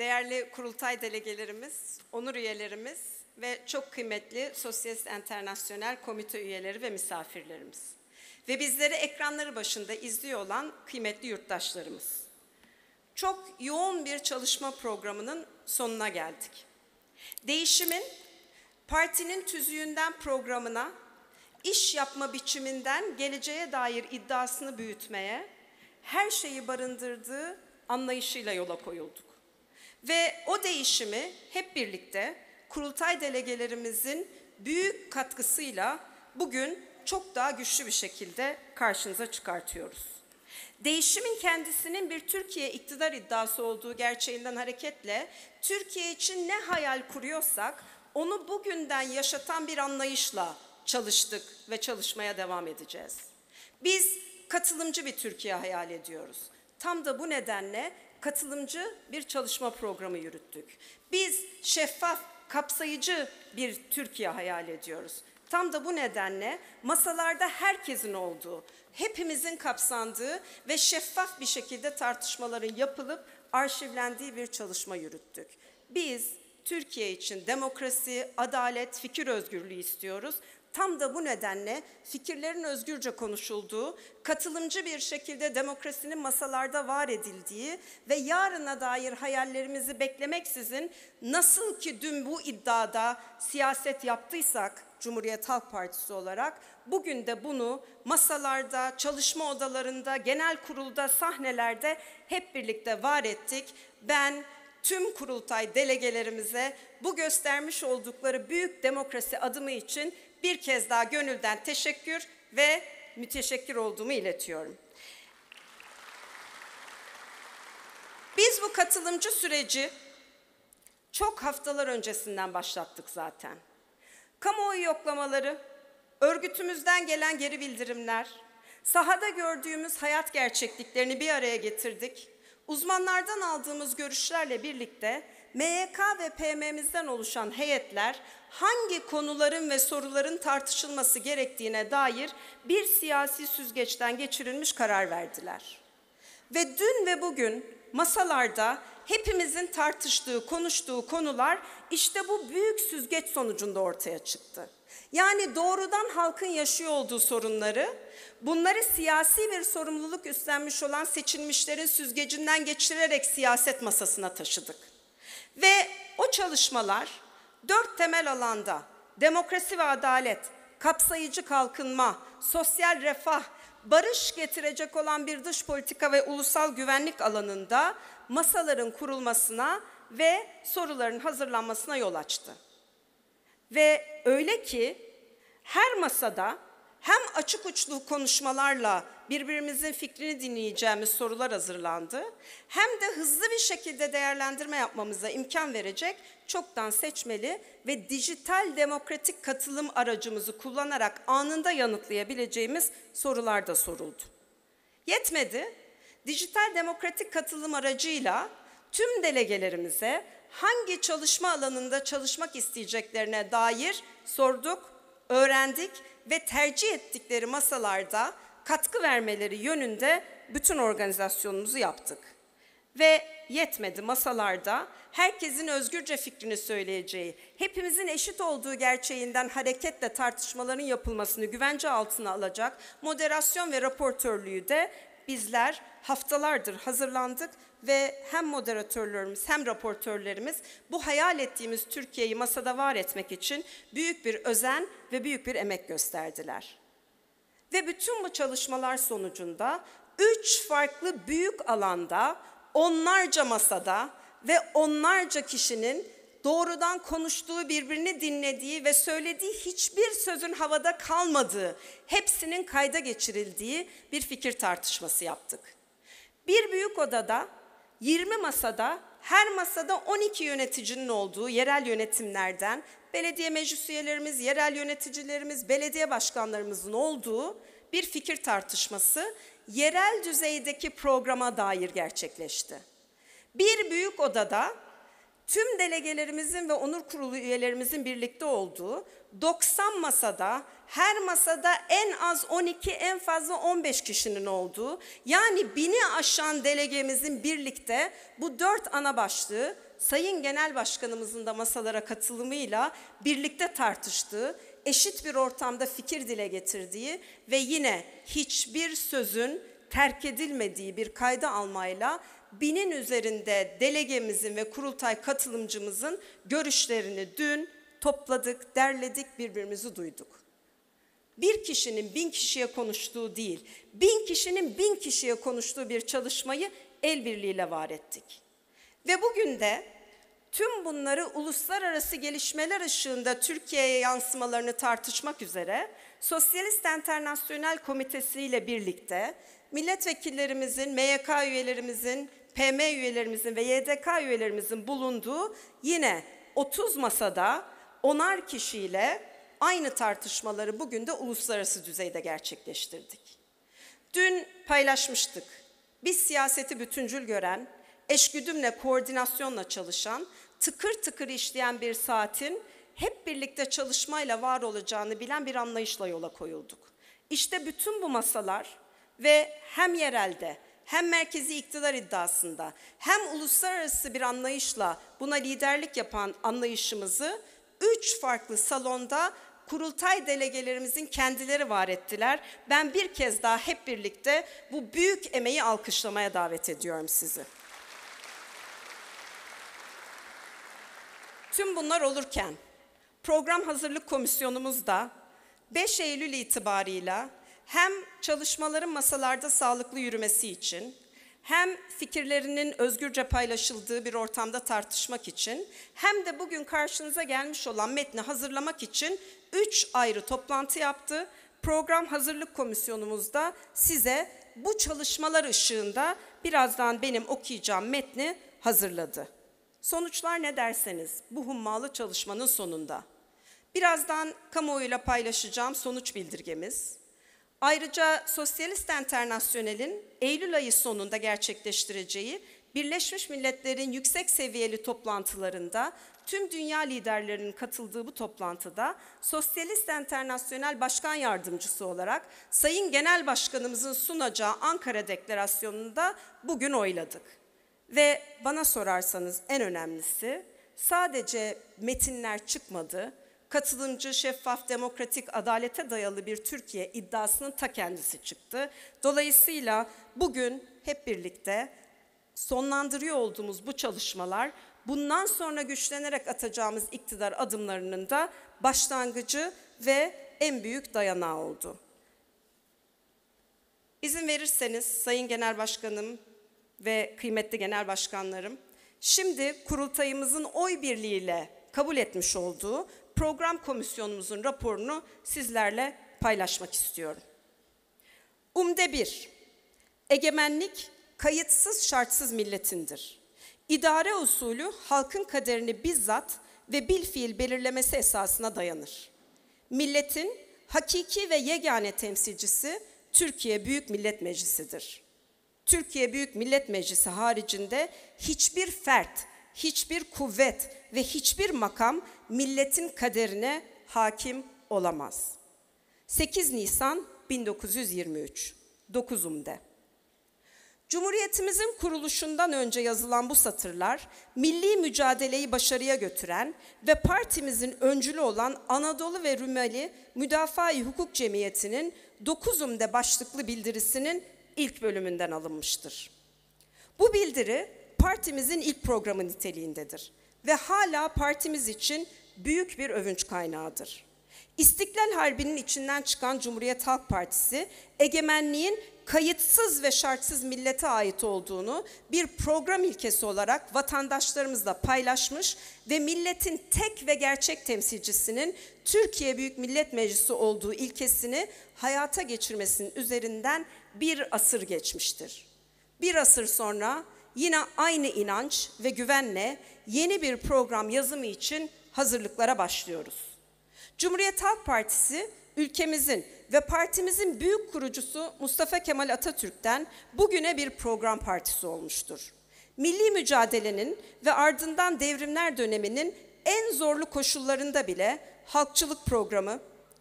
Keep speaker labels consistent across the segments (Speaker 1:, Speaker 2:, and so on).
Speaker 1: değerli kurultay delegelerimiz, onur üyelerimiz ve çok kıymetli Sosyalist Enternasyonel komite üyeleri ve misafirlerimiz. Ve bizleri ekranları başında izliyor olan kıymetli yurttaşlarımız. Çok yoğun bir çalışma programının sonuna geldik. Değişimin partinin tüzüğünden programına, iş yapma biçiminden geleceğe dair iddiasını büyütmeye, her şeyi barındırdığı anlayışıyla yola koyulduk. Ve o değişimi hep birlikte kurultay delegelerimizin büyük katkısıyla bugün çok daha güçlü bir şekilde karşınıza çıkartıyoruz. Değişimin kendisinin bir Türkiye iktidar iddiası olduğu gerçeğinden hareketle Türkiye için ne hayal kuruyorsak onu bugünden yaşatan bir anlayışla çalıştık ve çalışmaya devam edeceğiz. Biz katılımcı bir Türkiye hayal ediyoruz. Tam da bu nedenle katılımcı bir çalışma programı yürüttük. Biz şeffaf, kapsayıcı bir Türkiye hayal ediyoruz. Tam da bu nedenle masalarda herkesin olduğu, hepimizin kapsandığı ve şeffaf bir şekilde tartışmaların yapılıp arşivlendiği bir çalışma yürüttük. Biz Türkiye için demokrasi, adalet, fikir özgürlüğü istiyoruz. Tam da bu nedenle fikirlerin özgürce konuşulduğu, katılımcı bir şekilde demokrasinin masalarda var edildiği ve yarına dair hayallerimizi beklemeksizin nasıl ki dün bu iddiada siyaset yaptıysak Cumhuriyet Halk Partisi olarak bugün de bunu masalarda, çalışma odalarında, genel kurulda, sahnelerde hep birlikte var ettik. Ben tüm kurultay delegelerimize bu göstermiş oldukları büyük demokrasi adımı için bir kez daha gönülden teşekkür ve müteşekkir olduğumu iletiyorum. Biz bu katılımcı süreci çok haftalar öncesinden başlattık zaten. Kamuoyu yoklamaları, örgütümüzden gelen geri bildirimler, sahada gördüğümüz hayat gerçekliklerini bir araya getirdik. Uzmanlardan aldığımız görüşlerle birlikte MYK ve PM'mizden oluşan heyetler hangi konuların ve soruların tartışılması gerektiğine dair bir siyasi süzgeçten geçirilmiş karar verdiler. Ve dün ve bugün masalarda hepimizin tartıştığı, konuştuğu konular işte bu büyük süzgeç sonucunda ortaya çıktı. Yani doğrudan halkın yaşıyor olduğu sorunları, bunları siyasi bir sorumluluk üstlenmiş olan seçilmişlerin süzgecinden geçirerek siyaset masasına taşıdık. Ve o çalışmalar dört temel alanda demokrasi ve adalet, kapsayıcı kalkınma, sosyal refah, barış getirecek olan bir dış politika ve ulusal güvenlik alanında masaların kurulmasına ve soruların hazırlanmasına yol açtı. Ve öyle ki her masada hem açık uçlu konuşmalarla birbirimizin fikrini dinleyeceğimiz sorular hazırlandı. Hem de hızlı bir şekilde değerlendirme yapmamıza imkan verecek çoktan seçmeli ve dijital demokratik katılım aracımızı kullanarak anında yanıtlayabileceğimiz sorular da soruldu. Yetmedi, dijital demokratik katılım aracıyla tüm delegelerimize hangi çalışma alanında çalışmak isteyeceklerine dair sorduk, öğrendik ve tercih ettikleri masalarda katkı vermeleri yönünde bütün organizasyonumuzu yaptık. Ve yetmedi masalarda herkesin özgürce fikrini söyleyeceği, hepimizin eşit olduğu gerçeğinden hareketle tartışmaların yapılmasını güvence altına alacak moderasyon ve raportörlüğü de bizler haftalardır hazırlandık ve hem moderatörlerimiz hem raportörlerimiz bu hayal ettiğimiz Türkiye'yi masada var etmek için büyük bir özen ve büyük bir emek gösterdiler. Ve bütün bu çalışmalar sonucunda üç farklı büyük alanda onlarca masada ve onlarca kişinin doğrudan konuştuğu, birbirini dinlediği ve söylediği hiçbir sözün havada kalmadığı, hepsinin kayda geçirildiği bir fikir tartışması yaptık. Bir büyük odada 20 masada her masada 12 yöneticinin olduğu yerel yönetimlerden belediye meclis üyelerimiz, yerel yöneticilerimiz, belediye başkanlarımızın olduğu bir fikir tartışması yerel düzeydeki programa dair gerçekleşti. Bir büyük odada tüm delegelerimizin ve onur kurulu üyelerimizin birlikte olduğu 90 masada her masada en az 12 en fazla 15 kişinin olduğu yani bini aşan delegemizin birlikte bu dört ana başlığı Sayın Genel Başkanımızın da masalara katılımıyla birlikte tartıştığı, eşit bir ortamda fikir dile getirdiği ve yine hiçbir sözün terk edilmediği bir kayda almayla binin üzerinde delegemizin ve kurultay katılımcımızın görüşlerini dün topladık, derledik, birbirimizi duyduk. Bir kişinin bin kişiye konuştuğu değil, bin kişinin bin kişiye konuştuğu bir çalışmayı el birliğiyle var ettik. Ve bugün de tüm bunları uluslararası gelişmeler ışığında Türkiye'ye yansımalarını tartışmak üzere Sosyalist Enternasyonel Komitesi ile birlikte milletvekillerimizin, MYK üyelerimizin, PM üyelerimizin ve YDK üyelerimizin bulunduğu yine 30 masada onar kişiyle aynı tartışmaları bugün de uluslararası düzeyde gerçekleştirdik. Dün paylaşmıştık. Biz siyaseti bütüncül gören, eşgüdümle, koordinasyonla çalışan, tıkır tıkır işleyen bir saatin hep birlikte çalışmayla var olacağını bilen bir anlayışla yola koyulduk. İşte bütün bu masalar ve hem yerelde hem merkezi iktidar iddiasında hem uluslararası bir anlayışla buna liderlik yapan anlayışımızı üç farklı salonda kurultay delegelerimizin kendileri var ettiler. Ben bir kez daha hep birlikte bu büyük emeği alkışlamaya davet ediyorum sizi. Tüm bunlar olurken program hazırlık komisyonumuz da 5 Eylül itibarıyla hem çalışmaların masalarda sağlıklı yürümesi için hem fikirlerinin özgürce paylaşıldığı bir ortamda tartışmak için hem de bugün karşınıza gelmiş olan metni hazırlamak için üç ayrı toplantı yaptı. Program hazırlık komisyonumuzda size bu çalışmalar ışığında birazdan benim okuyacağım metni hazırladı. Sonuçlar ne derseniz bu hummalı çalışmanın sonunda. Birazdan kamuoyuyla paylaşacağım sonuç bildirgemiz. Ayrıca Sosyalist Enternasyonel'in Eylül ayı sonunda gerçekleştireceği Birleşmiş Milletler'in yüksek seviyeli toplantılarında tüm dünya liderlerinin katıldığı bu toplantıda Sosyalist Enternasyonel Başkan Yardımcısı olarak Sayın Genel Başkanımızın sunacağı Ankara Deklarasyonu'nda bugün oyladık. Ve bana sorarsanız en önemlisi sadece metinler çıkmadı, katılımcı, şeffaf, demokratik, adalete dayalı bir Türkiye iddiasının ta kendisi çıktı. Dolayısıyla bugün hep birlikte sonlandırıyor olduğumuz bu çalışmalar bundan sonra güçlenerek atacağımız iktidar adımlarının da başlangıcı ve en büyük dayanağı oldu. İzin verirseniz Sayın Genel Başkanım ve kıymetli genel başkanlarım, şimdi kurultayımızın oy birliğiyle kabul etmiş olduğu program komisyonumuzun raporunu sizlerle paylaşmak istiyorum. Umde 1. Egemenlik kayıtsız şartsız milletindir. İdare usulü halkın kaderini bizzat ve bilfiil belirlemesi esasına dayanır. Milletin hakiki ve yegane temsilcisi Türkiye Büyük Millet Meclisi'dir. Türkiye Büyük Millet Meclisi haricinde hiçbir fert, hiçbir kuvvet ve hiçbir makam milletin kaderine hakim olamaz. 8 Nisan 1923 9'umde. Cumhuriyetimizin kuruluşundan önce yazılan bu satırlar, milli mücadeleyi başarıya götüren ve partimizin öncülü olan Anadolu ve Rumeli Müdafaa-i Hukuk Cemiyeti'nin 9'umde başlıklı bildirisinin ilk bölümünden alınmıştır. Bu bildiri partimizin ilk programı niteliğindedir ve hala partimiz için büyük bir övünç kaynağıdır. İstiklal Harbi'nin içinden çıkan Cumhuriyet Halk Partisi, egemenliğin kayıtsız ve şartsız millete ait olduğunu bir program ilkesi olarak vatandaşlarımızla paylaşmış ve milletin tek ve gerçek temsilcisinin Türkiye Büyük Millet Meclisi olduğu ilkesini hayata geçirmesinin üzerinden bir asır geçmiştir. Bir asır sonra yine aynı inanç ve güvenle yeni bir program yazımı için hazırlıklara başlıyoruz. Cumhuriyet Halk Partisi ülkemizin ve partimizin büyük kurucusu Mustafa Kemal Atatürk'ten bugüne bir program partisi olmuştur. milli mücadelenin ve ardından devrimler döneminin en zorlu koşullarında bile halkçılık programı,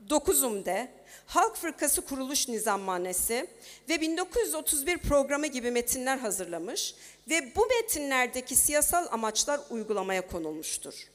Speaker 1: 9'umde, Halk Fırkası Kuruluş Nizamnamesi ve 1931 programı gibi metinler hazırlamış ve bu metinlerdeki siyasal amaçlar uygulamaya konulmuştur.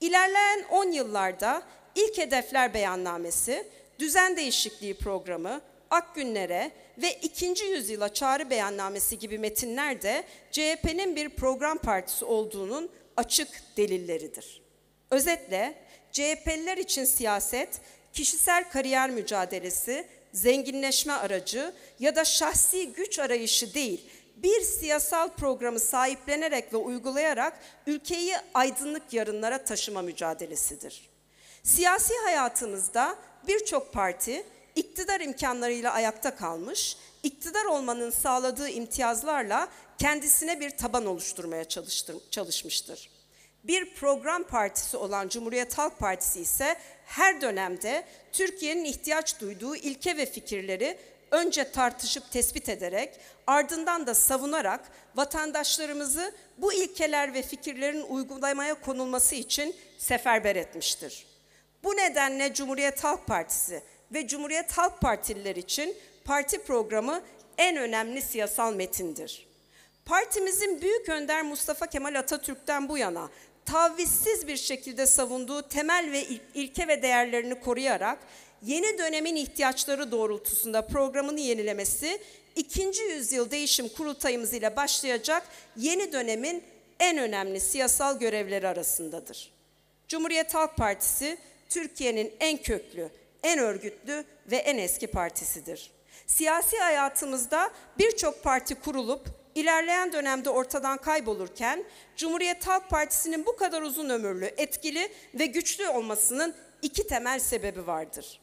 Speaker 1: İlerleyen 10 yıllarda ilk hedefler beyannamesi, düzen değişikliği programı, Akgünlere ve ikinci yüzyıla çağrı beyannamesi gibi metinler de CHP'nin bir program partisi olduğunun açık delilleridir. Özetle CHP'liler için siyaset, kişisel kariyer mücadelesi, zenginleşme aracı ya da şahsi güç arayışı değil, bir siyasal programı sahiplenerek ve uygulayarak ülkeyi aydınlık yarınlara taşıma mücadelesidir. Siyasi hayatımızda birçok parti iktidar imkanlarıyla ayakta kalmış, iktidar olmanın sağladığı imtiyazlarla kendisine bir taban oluşturmaya çalışmıştır. Bir program partisi olan Cumhuriyet Halk Partisi ise her dönemde Türkiye'nin ihtiyaç duyduğu ilke ve fikirleri önce tartışıp tespit ederek ardından da savunarak vatandaşlarımızı bu ilkeler ve fikirlerin uygulamaya konulması için seferber etmiştir. Bu nedenle Cumhuriyet Halk Partisi ve Cumhuriyet Halk Partililer için parti programı en önemli siyasal metindir. Partimizin büyük önder Mustafa Kemal Atatürk'ten bu yana tavizsiz bir şekilde savunduğu temel ve ilke ve değerlerini koruyarak yeni dönemin ihtiyaçları doğrultusunda programını yenilemesi ikinci yüzyıl değişim kurultayımız ile başlayacak yeni dönemin en önemli siyasal görevleri arasındadır. Cumhuriyet Halk Partisi Türkiye'nin en köklü, en örgütlü ve en eski partisidir. Siyasi hayatımızda birçok parti kurulup ilerleyen dönemde ortadan kaybolurken Cumhuriyet Halk Partisi'nin bu kadar uzun ömürlü, etkili ve güçlü olmasının iki temel sebebi vardır.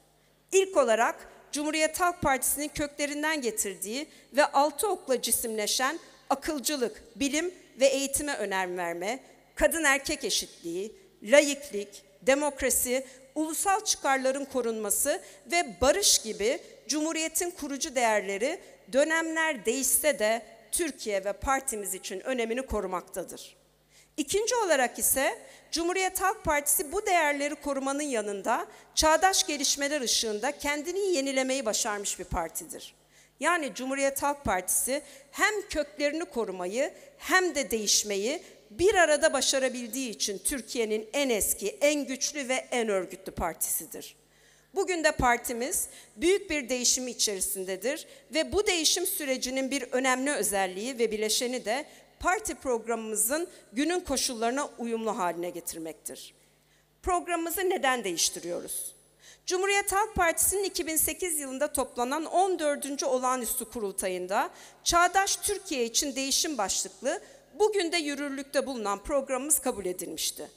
Speaker 1: İlk olarak Cumhuriyet Halk Partisi'nin köklerinden getirdiği ve altı okla cisimleşen akılcılık, bilim ve eğitime önem verme, kadın erkek eşitliği, laiklik, demokrasi, ulusal çıkarların korunması ve barış gibi Cumhuriyet'in kurucu değerleri dönemler değişse de Türkiye ve partimiz için önemini korumaktadır. İkinci olarak ise Cumhuriyet Halk Partisi bu değerleri korumanın yanında çağdaş gelişmeler ışığında kendini yenilemeyi başarmış bir partidir. Yani Cumhuriyet Halk Partisi hem köklerini korumayı hem de değişmeyi bir arada başarabildiği için Türkiye'nin en eski, en güçlü ve en örgütlü partisidir. Bugün de partimiz büyük bir değişim içerisindedir ve bu değişim sürecinin bir önemli özelliği ve bileşeni de parti programımızın günün koşullarına uyumlu haline getirmektir. Programımızı neden değiştiriyoruz? Cumhuriyet Halk Partisi'nin 2008 yılında toplanan 14. olağanüstü kurultayında Çağdaş Türkiye için değişim başlıklı bugün de yürürlükte bulunan programımız kabul edilmişti.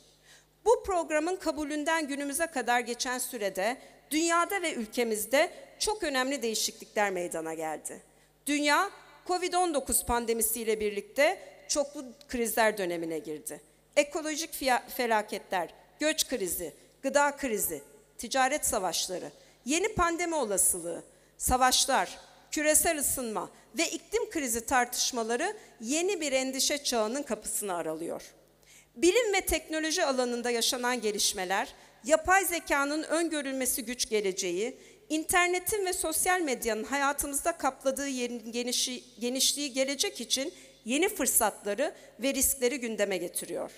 Speaker 1: Bu programın kabulünden günümüze kadar geçen sürede dünyada ve ülkemizde çok önemli değişiklikler meydana geldi. Dünya Covid-19 pandemisiyle birlikte çoklu krizler dönemine girdi. Ekolojik felaketler, göç krizi, gıda krizi, ticaret savaşları, yeni pandemi olasılığı, savaşlar, küresel ısınma ve iklim krizi tartışmaları yeni bir endişe çağının kapısını aralıyor. Bilim ve teknoloji alanında yaşanan gelişmeler, yapay zekanın öngörülmesi güç geleceği, internetin ve sosyal medyanın hayatımızda kapladığı yerin genişi, genişliği gelecek için yeni fırsatları ve riskleri gündeme getiriyor.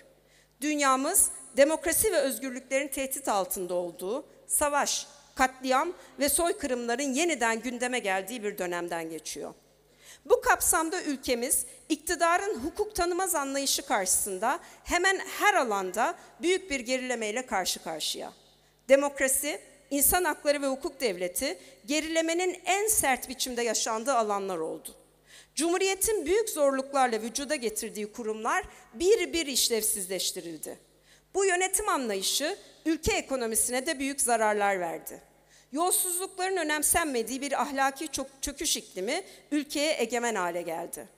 Speaker 1: Dünyamız demokrasi ve özgürlüklerin tehdit altında olduğu, savaş, katliam ve soykırımların yeniden gündeme geldiği bir dönemden geçiyor. Bu kapsamda ülkemiz iktidarın hukuk tanımaz anlayışı karşısında hemen her alanda büyük bir gerilemeyle karşı karşıya. Demokrasi, insan hakları ve hukuk devleti gerilemenin en sert biçimde yaşandığı alanlar oldu. Cumhuriyetin büyük zorluklarla vücuda getirdiği kurumlar bir bir işlevsizleştirildi. Bu yönetim anlayışı ülke ekonomisine de büyük zararlar verdi. Yolsuzlukların önemsenmediği bir ahlaki çöküş iklimi ülkeye egemen hale geldi.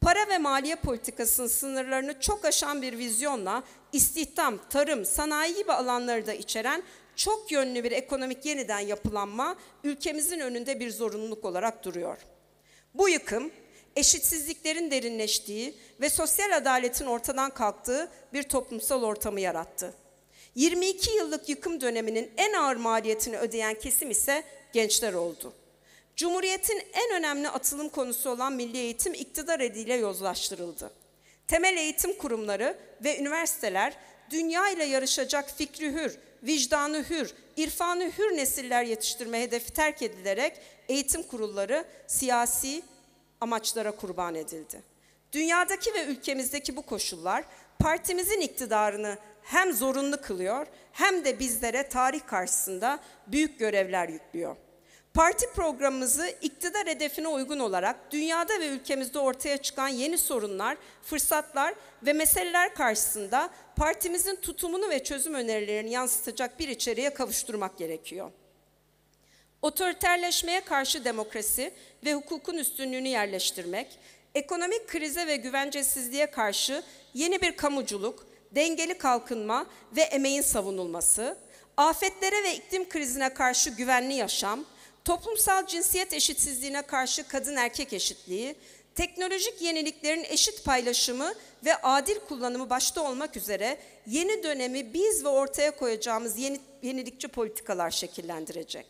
Speaker 1: Para ve maliye politikasının sınırlarını çok aşan bir vizyonla istihdam, tarım, sanayi gibi alanları da içeren çok yönlü bir ekonomik yeniden yapılanma ülkemizin önünde bir zorunluluk olarak duruyor. Bu yıkım eşitsizliklerin derinleştiği ve sosyal adaletin ortadan kalktığı bir toplumsal ortamı yarattı. 22 yıllık yıkım döneminin en ağır maliyetini ödeyen kesim ise gençler oldu. Cumhuriyetin en önemli atılım konusu olan milli eğitim iktidar eliyle yozlaştırıldı. Temel eğitim kurumları ve üniversiteler dünya ile yarışacak fikri hür, vicdanı hür, irfanı hür nesiller yetiştirme hedefi terk edilerek eğitim kurulları siyasi amaçlara kurban edildi. Dünyadaki ve ülkemizdeki bu koşullar partimizin iktidarını hem zorunlu kılıyor hem de bizlere tarih karşısında büyük görevler yüklüyor. Parti programımızı iktidar hedefine uygun olarak dünyada ve ülkemizde ortaya çıkan yeni sorunlar, fırsatlar ve meseleler karşısında partimizin tutumunu ve çözüm önerilerini yansıtacak bir içeriğe kavuşturmak gerekiyor. Otoriterleşmeye karşı demokrasi ve hukukun üstünlüğünü yerleştirmek, ekonomik krize ve güvencesizliğe karşı yeni bir kamuculuk, dengeli kalkınma ve emeğin savunulması, afetlere ve iklim krizine karşı güvenli yaşam, toplumsal cinsiyet eşitsizliğine karşı kadın erkek eşitliği, teknolojik yeniliklerin eşit paylaşımı ve adil kullanımı başta olmak üzere yeni dönemi biz ve ortaya koyacağımız yeni, yenilikçi politikalar şekillendirecek.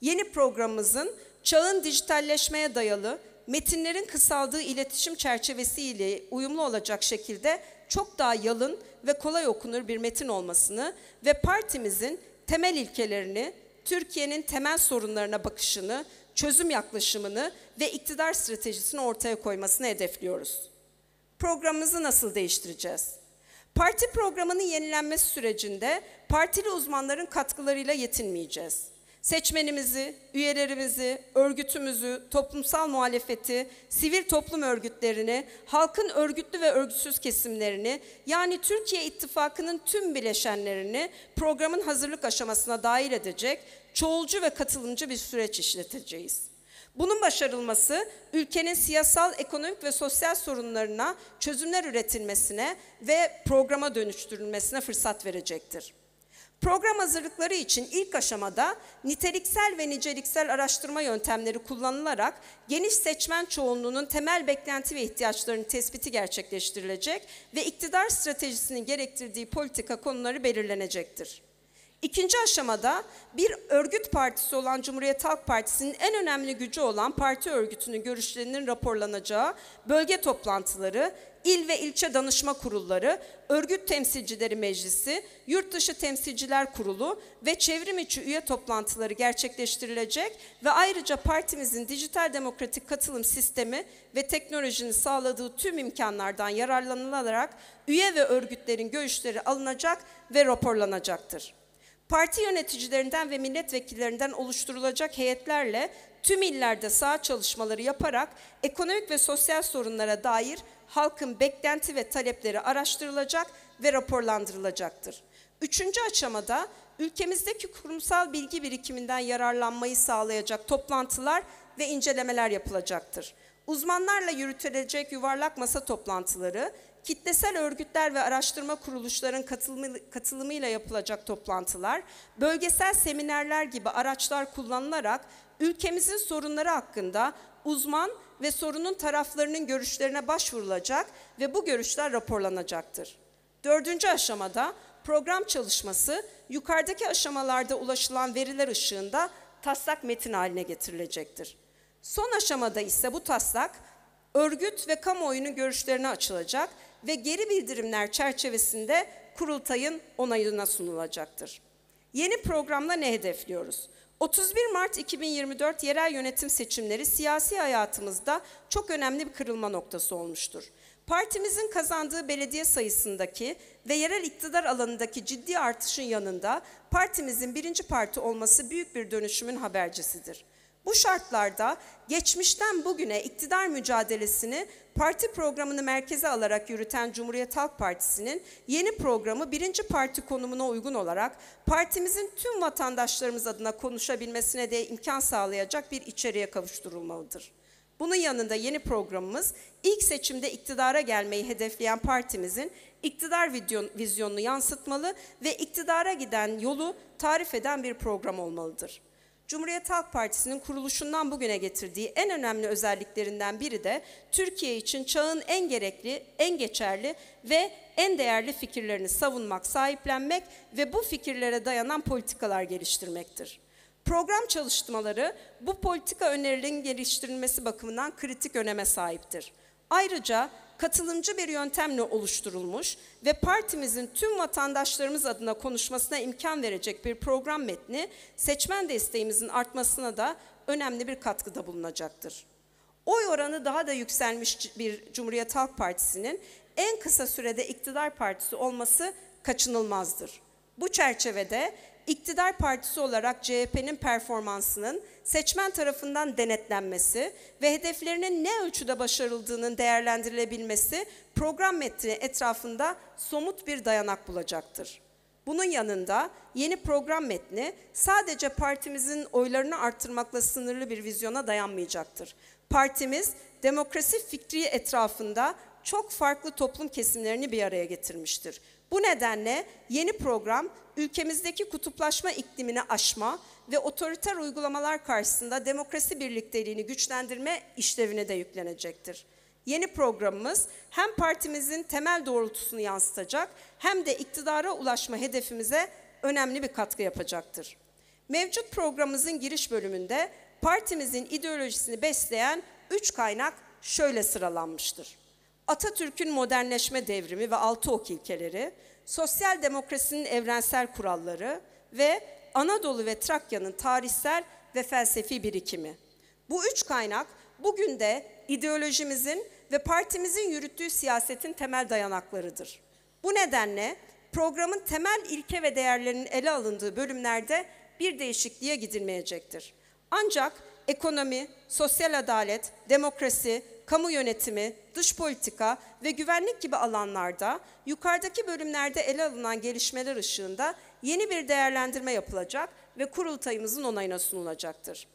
Speaker 1: Yeni programımızın çağın dijitalleşmeye dayalı, metinlerin kısaldığı iletişim çerçevesiyle uyumlu olacak şekilde çok daha yalın ve kolay okunur bir metin olmasını ve partimizin temel ilkelerini, Türkiye'nin temel sorunlarına bakışını, çözüm yaklaşımını ve iktidar stratejisini ortaya koymasını hedefliyoruz. Programımızı nasıl değiştireceğiz? Parti programının yenilenmesi sürecinde partili uzmanların katkılarıyla yetinmeyeceğiz seçmenimizi, üyelerimizi, örgütümüzü, toplumsal muhalefeti, sivil toplum örgütlerini, halkın örgütlü ve örgütsüz kesimlerini, yani Türkiye İttifakı'nın tüm bileşenlerini programın hazırlık aşamasına dahil edecek, çoğulcu ve katılımcı bir süreç işleteceğiz. Bunun başarılması ülkenin siyasal, ekonomik ve sosyal sorunlarına çözümler üretilmesine ve programa dönüştürülmesine fırsat verecektir. Program hazırlıkları için ilk aşamada niteliksel ve niceliksel araştırma yöntemleri kullanılarak geniş seçmen çoğunluğunun temel beklenti ve ihtiyaçlarının tespiti gerçekleştirilecek ve iktidar stratejisinin gerektirdiği politika konuları belirlenecektir. İkinci aşamada bir örgüt partisi olan Cumhuriyet Halk Partisi'nin en önemli gücü olan parti örgütünün görüşlerinin raporlanacağı bölge toplantıları, il ve ilçe danışma kurulları, örgüt temsilcileri meclisi, yurtdışı temsilciler kurulu ve çevrim içi üye toplantıları gerçekleştirilecek ve ayrıca partimizin dijital demokratik katılım sistemi ve teknolojinin sağladığı tüm imkanlardan yararlanılarak üye ve örgütlerin görüşleri alınacak ve raporlanacaktır. Parti yöneticilerinden ve milletvekillerinden oluşturulacak heyetlerle tüm illerde sağ çalışmaları yaparak ekonomik ve sosyal sorunlara dair halkın beklenti ve talepleri araştırılacak ve raporlandırılacaktır. Üçüncü aşamada ülkemizdeki kurumsal bilgi birikiminden yararlanmayı sağlayacak toplantılar ve incelemeler yapılacaktır. Uzmanlarla yürütülecek yuvarlak masa toplantıları, kitlesel örgütler ve araştırma kuruluşların katılımı, katılımıyla yapılacak toplantılar, bölgesel seminerler gibi araçlar kullanılarak ülkemizin sorunları hakkında uzman ve sorunun taraflarının görüşlerine başvurulacak ve bu görüşler raporlanacaktır. Dördüncü aşamada program çalışması yukarıdaki aşamalarda ulaşılan veriler ışığında taslak metin haline getirilecektir. Son aşamada ise bu taslak örgüt ve kamuoyunun görüşlerine açılacak ve geri bildirimler çerçevesinde kurultayın onayına sunulacaktır. Yeni programla ne hedefliyoruz? 31 Mart 2024 yerel yönetim seçimleri siyasi hayatımızda çok önemli bir kırılma noktası olmuştur. Partimizin kazandığı belediye sayısındaki ve yerel iktidar alanındaki ciddi artışın yanında partimizin birinci parti olması büyük bir dönüşümün habercisidir. Bu şartlarda geçmişten bugüne iktidar mücadelesini parti programını merkeze alarak yürüten Cumhuriyet Halk Partisi'nin yeni programı birinci parti konumuna uygun olarak partimizin tüm vatandaşlarımız adına konuşabilmesine de imkan sağlayacak bir içeriğe kavuşturulmalıdır. Bunun yanında yeni programımız ilk seçimde iktidara gelmeyi hedefleyen partimizin iktidar vizyonunu yansıtmalı ve iktidara giden yolu tarif eden bir program olmalıdır. Cumhuriyet Halk Partisi'nin kuruluşundan bugüne getirdiği en önemli özelliklerinden biri de Türkiye için çağın en gerekli, en geçerli ve en değerli fikirlerini savunmak, sahiplenmek ve bu fikirlere dayanan politikalar geliştirmektir. Program çalışmaları bu politika önerilerinin geliştirilmesi bakımından kritik öneme sahiptir. Ayrıca katılımcı bir yöntemle oluşturulmuş ve partimizin tüm vatandaşlarımız adına konuşmasına imkan verecek bir program metni seçmen desteğimizin artmasına da önemli bir katkıda bulunacaktır. Oy oranı daha da yükselmiş bir Cumhuriyet Halk Partisi'nin en kısa sürede iktidar partisi olması kaçınılmazdır. Bu çerçevede iktidar partisi olarak CHP'nin performansının seçmen tarafından denetlenmesi ve hedeflerinin ne ölçüde başarıldığının değerlendirilebilmesi program metni etrafında somut bir dayanak bulacaktır. Bunun yanında yeni program metni sadece partimizin oylarını arttırmakla sınırlı bir vizyona dayanmayacaktır. Partimiz demokrasi fikri etrafında çok farklı toplum kesimlerini bir araya getirmiştir. Bu nedenle yeni program ülkemizdeki kutuplaşma iklimini aşma ve otoriter uygulamalar karşısında demokrasi birlikteliğini güçlendirme işlevine de yüklenecektir. Yeni programımız hem partimizin temel doğrultusunu yansıtacak hem de iktidara ulaşma hedefimize önemli bir katkı yapacaktır. Mevcut programımızın giriş bölümünde partimizin ideolojisini besleyen üç kaynak şöyle sıralanmıştır. Atatürk'ün modernleşme devrimi ve altı ok ilkeleri, sosyal demokrasinin evrensel kuralları ve Anadolu ve Trakya'nın tarihsel ve felsefi birikimi. Bu üç kaynak bugün de ideolojimizin ve partimizin yürüttüğü siyasetin temel dayanaklarıdır. Bu nedenle programın temel ilke ve değerlerinin ele alındığı bölümlerde bir değişikliğe gidilmeyecektir. Ancak ekonomi, sosyal adalet, demokrasi, kamu yönetimi, dış politika ve güvenlik gibi alanlarda yukarıdaki bölümlerde ele alınan gelişmeler ışığında yeni bir değerlendirme yapılacak ve kurultayımızın onayına sunulacaktır.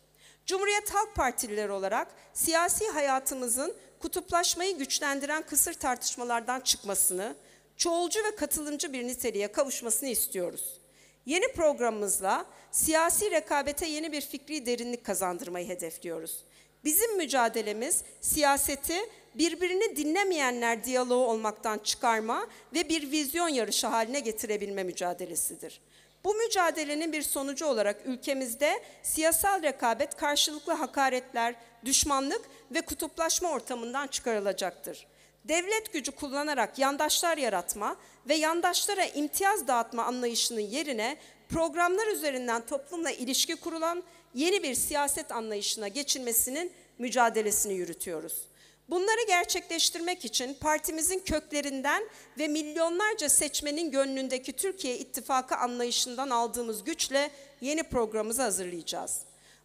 Speaker 1: Cumhuriyet Halk Partilileri olarak siyasi hayatımızın kutuplaşmayı güçlendiren kısır tartışmalardan çıkmasını, çoğulcu ve katılımcı bir niteliğe kavuşmasını istiyoruz. Yeni programımızla siyasi rekabete yeni bir fikri derinlik kazandırmayı hedefliyoruz. Bizim mücadelemiz siyaseti birbirini dinlemeyenler diyaloğu olmaktan çıkarma ve bir vizyon yarışı haline getirebilme mücadelesidir. Bu mücadelenin bir sonucu olarak ülkemizde siyasal rekabet karşılıklı hakaretler, düşmanlık ve kutuplaşma ortamından çıkarılacaktır. Devlet gücü kullanarak yandaşlar yaratma ve yandaşlara imtiyaz dağıtma anlayışının yerine programlar üzerinden toplumla ilişki kurulan yeni bir siyaset anlayışına geçilmesinin mücadelesini yürütüyoruz. Bunları gerçekleştirmek için partimizin köklerinden ve milyonlarca seçmenin gönlündeki Türkiye İttifakı anlayışından aldığımız güçle yeni programımızı hazırlayacağız.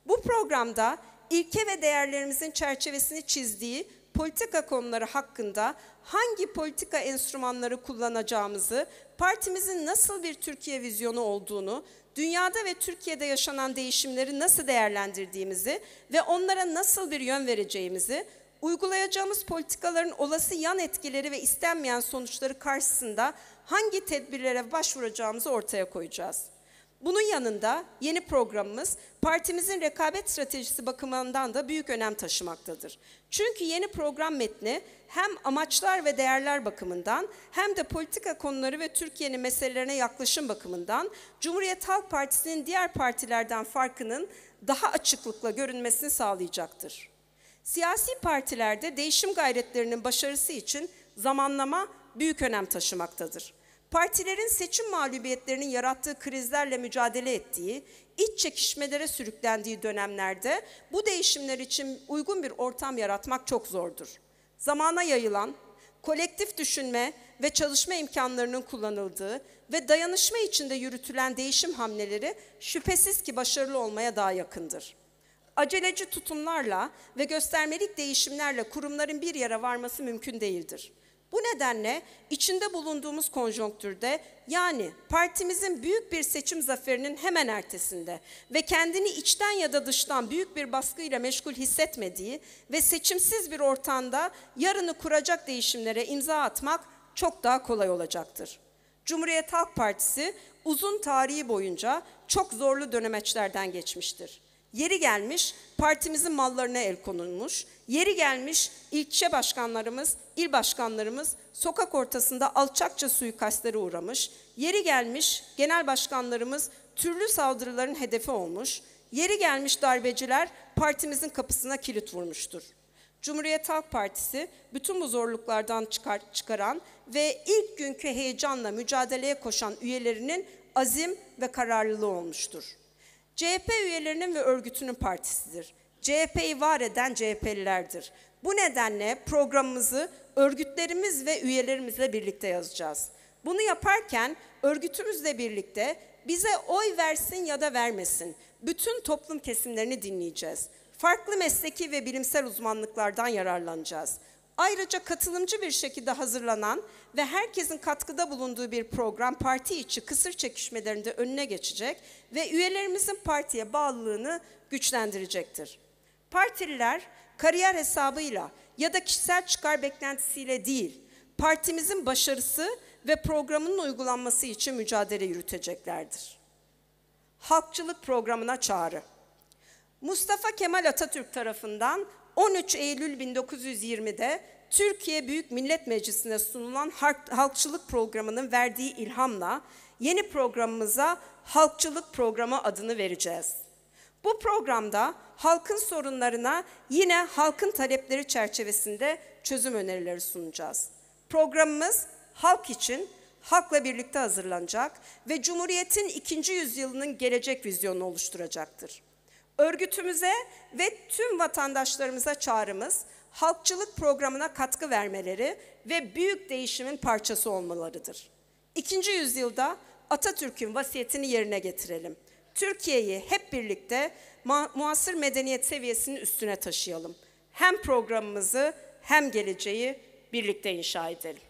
Speaker 1: Bu programda ilke ve değerlerimizin çerçevesini çizdiği politika konuları hakkında hangi politika enstrümanları kullanacağımızı, partimizin nasıl bir Türkiye vizyonu olduğunu, dünyada ve Türkiye'de yaşanan değişimleri nasıl değerlendirdiğimizi ve onlara nasıl bir yön vereceğimizi, uygulayacağımız politikaların olası yan etkileri ve istenmeyen sonuçları karşısında hangi tedbirlere başvuracağımızı ortaya koyacağız. Bunun yanında yeni programımız partimizin rekabet stratejisi bakımından da büyük önem taşımaktadır. Çünkü yeni program metni hem amaçlar ve değerler bakımından hem de politika konuları ve Türkiye'nin meselelerine yaklaşım bakımından Cumhuriyet Halk Partisi'nin diğer partilerden farkının daha açıklıkla görünmesini sağlayacaktır. Siyasi partilerde değişim gayretlerinin başarısı için zamanlama büyük önem taşımaktadır partilerin seçim mağlubiyetlerinin yarattığı krizlerle mücadele ettiği, iç çekişmelere sürüklendiği dönemlerde bu değişimler için uygun bir ortam yaratmak çok zordur. Zamana yayılan, kolektif düşünme ve çalışma imkanlarının kullanıldığı ve dayanışma içinde yürütülen değişim hamleleri şüphesiz ki başarılı olmaya daha yakındır. Aceleci tutumlarla ve göstermelik değişimlerle kurumların bir yere varması mümkün değildir. Bu nedenle içinde bulunduğumuz konjonktürde yani partimizin büyük bir seçim zaferinin hemen ertesinde ve kendini içten ya da dıştan büyük bir baskıyla meşgul hissetmediği ve seçimsiz bir ortamda yarını kuracak değişimlere imza atmak çok daha kolay olacaktır. Cumhuriyet Halk Partisi uzun tarihi boyunca çok zorlu dönemeçlerden geçmiştir. Yeri gelmiş partimizin mallarına el konulmuş. Yeri gelmiş ilçe başkanlarımız, il başkanlarımız sokak ortasında alçakça suikastlere uğramış. Yeri gelmiş genel başkanlarımız türlü saldırıların hedefi olmuş. Yeri gelmiş darbeciler partimizin kapısına kilit vurmuştur. Cumhuriyet Halk Partisi bütün bu zorluklardan çıkar, çıkaran ve ilk günkü heyecanla mücadeleye koşan üyelerinin azim ve kararlılığı olmuştur. CHP üyelerinin ve örgütünün partisidir. CHP'yi var eden CHP'lilerdir. Bu nedenle programımızı örgütlerimiz ve üyelerimizle birlikte yazacağız. Bunu yaparken örgütümüzle birlikte bize oy versin ya da vermesin bütün toplum kesimlerini dinleyeceğiz. Farklı mesleki ve bilimsel uzmanlıklardan yararlanacağız. Ayrıca katılımcı bir şekilde hazırlanan ve herkesin katkıda bulunduğu bir program parti içi kısır çekişmelerinde önüne geçecek ve üyelerimizin partiye bağlılığını güçlendirecektir. Partililer kariyer hesabıyla ya da kişisel çıkar beklentisiyle değil, partimizin başarısı ve programının uygulanması için mücadele yürüteceklerdir. Halkçılık programına çağrı. Mustafa Kemal Atatürk tarafından 13 Eylül 1920'de Türkiye Büyük Millet Meclisi'ne sunulan halkçılık programının verdiği ilhamla yeni programımıza halkçılık programı adını vereceğiz. Bu programda halkın sorunlarına yine halkın talepleri çerçevesinde çözüm önerileri sunacağız. Programımız halk için halkla birlikte hazırlanacak ve Cumhuriyet'in ikinci yüzyılının gelecek vizyonunu oluşturacaktır. Örgütümüze ve tüm vatandaşlarımıza çağrımız halkçılık programına katkı vermeleri ve büyük değişimin parçası olmalarıdır. İkinci yüzyılda Atatürk'ün vasiyetini yerine getirelim. Türkiye'yi hep birlikte muasır medeniyet seviyesinin üstüne taşıyalım. Hem programımızı hem geleceği birlikte inşa edelim.